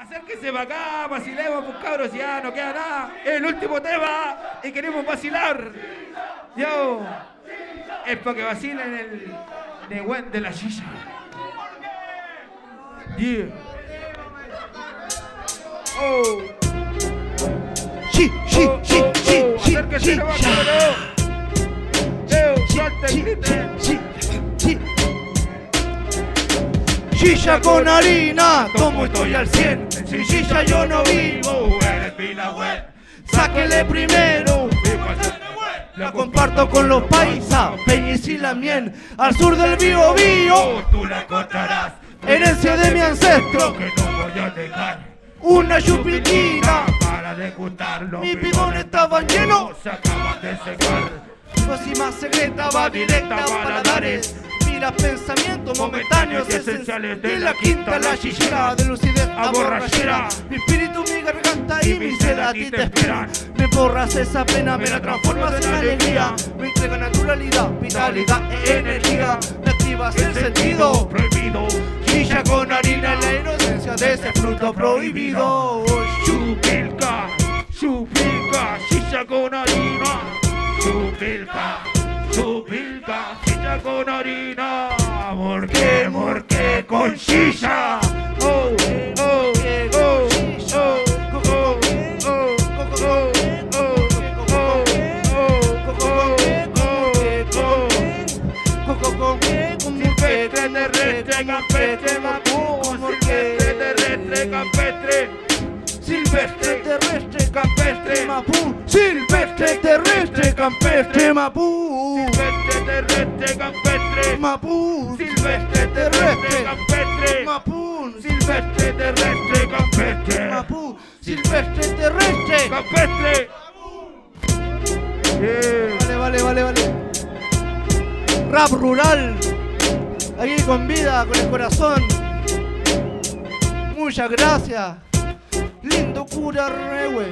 Acérquense para acá, vacilemos, pues cabros, ya no queda nada. Es el último tema y queremos vacilar. Yo, es para que vacilen el de, buen- de la silla. Yeah. Oh. Sí, sí, sí, sí, oh, sí, Shisha con harina, como estoy al 100. Sin shisha yo no vivo. eres pila web. Sáquele primero. La comparto con los paisas, Peñis y la Mien, al sur del Bío Bío. Tú la encontrarás. Herencia de mi ancestro, Que no voy a dejar. una chupitina. Para degustarlo. Mis bidones estaban llenos. Se acaban de secar. Cocina secreta va directa a paladares. Pensamientos momentáneos esenciales de la quinta, la chichera de lucidez a borrachera. Mi espíritu, mi garganta y mi sed a ti te esperan. Me borras esa pena, me la transformas en alegría. Me entrega naturalidad, vitalidad e energía. Me activas el sentido. prohibido. Chicha con harina en la inocencia de ese fruto prohibido. Chupilca, chupilca, chicha con harina. Chupilca, chupilca, chicha con harina. ¿Por qué? ¿Por qué con chicha? Oh, oh, oh, oh, Silvestre, terrestre, campestre, silvestre, campestre, Mapú, silvestre, terrestre, campestre, Mapú, silvestre, terrestre, campestre, Mapú, silvestre, terrestre, campestre, Mapú, silvestre, terrestre, campestre, Mapú, silvestre, terrestre. campestre. Vale, vale, vale, vale. Rap rural. Aquí con vida, con el corazón. Muchas gracias. Lindo cura rewe.